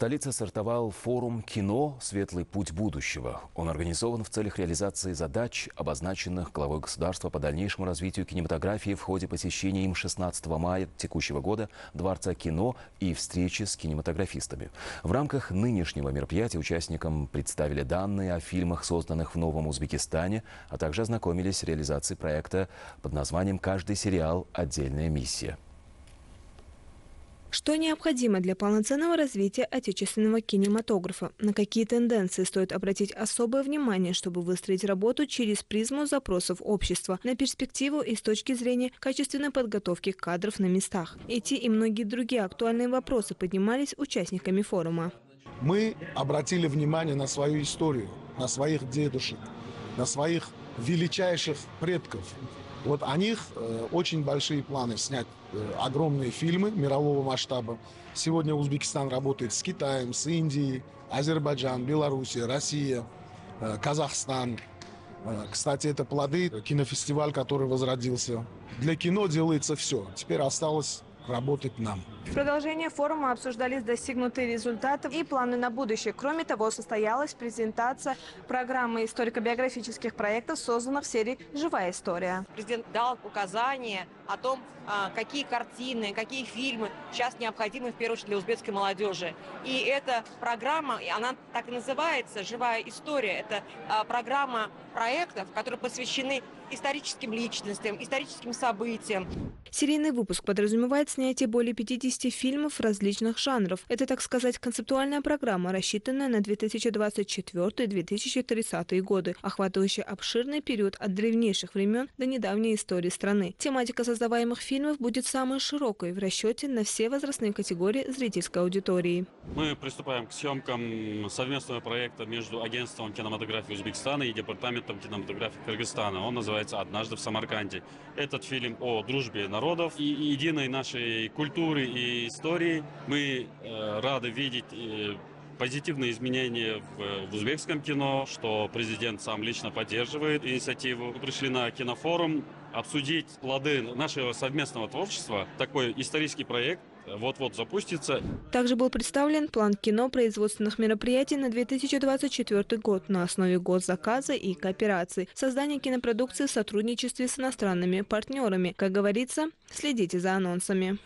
столице стартовал форум «Кино. Светлый путь будущего». Он организован в целях реализации задач, обозначенных главой государства по дальнейшему развитию кинематографии в ходе посещения им 16 мая текущего года Дворца кино и встречи с кинематографистами. В рамках нынешнего мероприятия участникам представили данные о фильмах, созданных в Новом Узбекистане, а также ознакомились с реализацией проекта под названием «Каждый сериал. Отдельная миссия». Что необходимо для полноценного развития отечественного кинематографа? На какие тенденции стоит обратить особое внимание, чтобы выстроить работу через призму запросов общества на перспективу и с точки зрения качественной подготовки кадров на местах? Эти и многие другие актуальные вопросы поднимались участниками форума. Мы обратили внимание на свою историю, на своих дедушек, на своих величайших предков, вот о них э, очень большие планы снять э, огромные фильмы мирового масштаба. Сегодня Узбекистан работает с Китаем, с Индией, Азербайджан, Белоруссия, Россия, э, Казахстан. Кстати, это плоды кинофестиваль, который возродился. Для кино делается все. Теперь осталось работать нам. В продолжение форума обсуждались достигнутые результаты и планы на будущее. Кроме того, состоялась презентация программы историко-биографических проектов, созданных в серии «Живая история». Президент дал указания о том, а, какие картины, какие фильмы сейчас необходимы в первую очередь для узбекской молодежи. И эта программа, она так и называется «Живая история». Это а, программа проектов, которые посвящены историческим личностям, историческим событиям. Серийный выпуск подразумевает снятие более 50 фильмов различных жанров. Это, так сказать, концептуальная программа, рассчитанная на 2024-2030 годы, охватывающая обширный период от древнейших времен до недавней истории страны. Тематика создаваемых фильмов будет самой широкой в расчете на все возрастные категории зрительской аудитории. Мы приступаем к съемкам совместного проекта между агентством кинематографии Узбекистана и департаментом кинематографии Кыргызстана. Он называется «Однажды в Самарканде». Этот фильм о дружбе народов и единой нашей культуры и истории. Мы э, рады видеть э, позитивные изменения в, в узбекском кино, что президент сам лично поддерживает инициативу. Мы пришли на кинофорум обсудить плоды нашего совместного творчества. Такой исторический проект вот-вот запустится. Также был представлен план кино производственных мероприятий на 2024 год на основе госзаказа и кооперации, создание кинопродукции в сотрудничестве с иностранными партнерами. Как говорится, следите за анонсами.